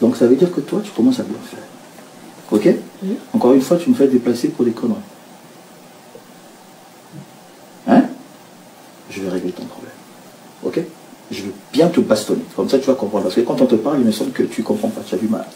Donc ça veut dire que toi, tu commences à bien faire. Ok Encore une fois, tu me fais déplacer pour des conneries. Hein Je vais régler ton problème. Ok Je veux bien te bastonner. Comme ça, tu vas comprendre. Parce que quand on te parle, il me semble que tu comprends pas. Tu as du mal.